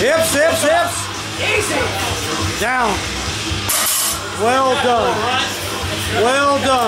Hips, hips, hips. Easy. Down. Well done. Well done.